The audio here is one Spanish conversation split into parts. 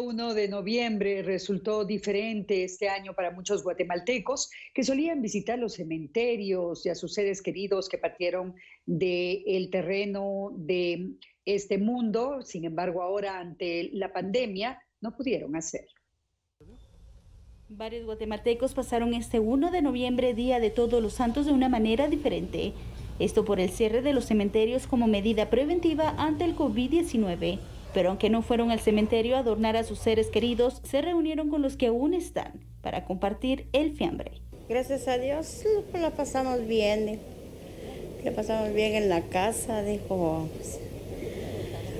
1 de noviembre resultó diferente este año para muchos guatemaltecos que solían visitar los cementerios y a sus seres queridos que partieron del terreno de este mundo. Sin embargo, ahora ante la pandemia no pudieron hacerlo. Varios guatemaltecos pasaron este 1 de noviembre, Día de Todos los Santos, de una manera diferente. Esto por el cierre de los cementerios como medida preventiva ante el COVID-19 pero aunque no fueron al cementerio a adornar a sus seres queridos, se reunieron con los que aún están para compartir el fiambre. Gracias a Dios la pasamos bien, la pasamos bien en la casa, dijo.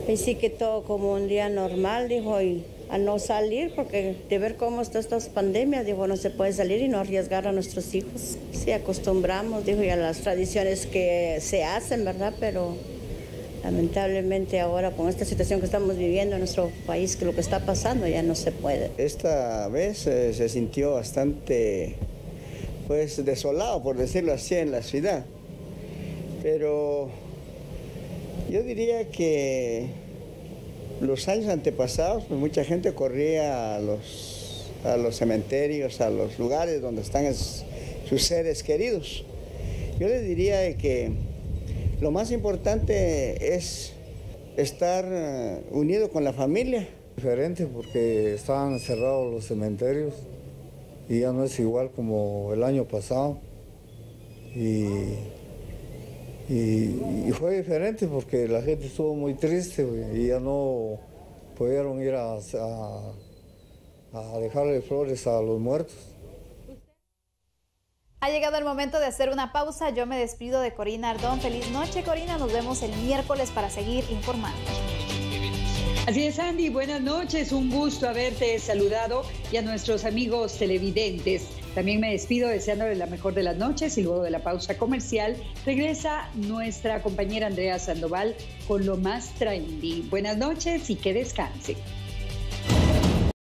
Y sí que todo como un día normal, dijo, y a no salir, porque de ver cómo está estas pandemias, dijo, no se puede salir y no arriesgar a nuestros hijos. Sí, acostumbramos, dijo, y a las tradiciones que se hacen, ¿verdad? Pero Lamentablemente ahora con esta situación que estamos viviendo en nuestro país, que lo que está pasando ya no se puede. Esta vez eh, se sintió bastante pues desolado, por decirlo así, en la ciudad. Pero yo diría que los años antepasados, pues, mucha gente corría a los, a los cementerios, a los lugares donde están sus seres queridos. Yo les diría que lo más importante es estar eh, unido con la familia. Diferente porque estaban cerrados los cementerios y ya no es igual como el año pasado. Y, fue diferente porque la gente estuvo muy triste y ya no pudieron ir a dejarle flores a los muertos. Ha llegado el momento de hacer una pausa. Yo me despido de Corina Ardón. Feliz noche, Corina. Nos vemos el miércoles para seguir informando. Así es, Andy. Buenas noches. Un gusto haberte saludado y a nuestros amigos televidentes. También me despido deseándoles la mejor de las noches y luego de la pausa comercial regresa nuestra compañera Andrea Sandoval con lo más trendy. Buenas noches y que descanse.